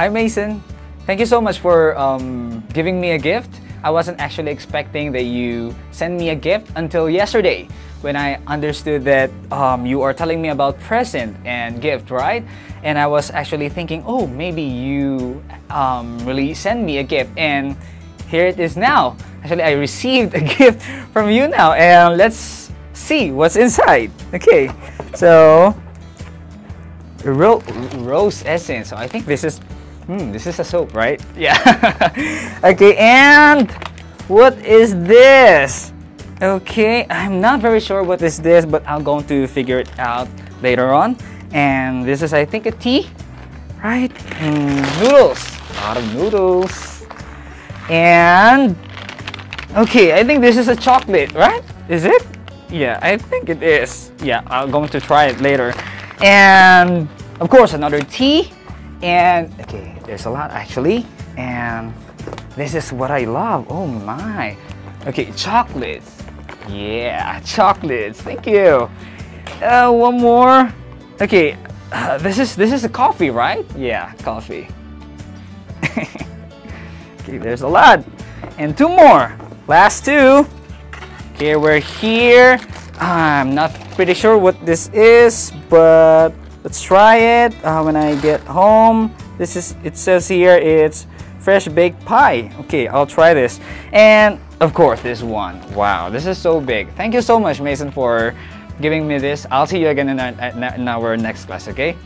Hi, Mason. Thank you so much for um, giving me a gift. I wasn't actually expecting that you send me a gift until yesterday when I understood that um, you are telling me about present and gift, right? And I was actually thinking, oh, maybe you um, really send me a gift. And here it is now. Actually, I received a gift from you now. And let's see what's inside. Okay, so ro rose essence. So I think this is, hmm, this is a soap, right? Yeah. okay, and what is this? Okay, I'm not very sure what is this, but I'm going to figure it out later on. And this is, I think, a tea, right? Mm, noodles, a lot of noodles. And, okay, I think this is a chocolate, right? Is it? Yeah, I think it is. Yeah, I'm going to try it later. And, of course, another tea. And, okay, there's a lot actually. And this is what I love. Oh my. Okay, chocolates. Yeah, chocolates. Thank you. Uh, one more. Okay, uh, this is this is a coffee, right? Yeah, coffee. okay, there's a lot. And two more. Last two. Okay, we're here. I'm not pretty sure what this is, but let's try it uh, when I get home. This is, it says here, it's fresh baked pie. Okay, I'll try this. And of course, this one. Wow, this is so big. Thank you so much, Mason, for giving me this. I'll see you again in our, in our next class, okay?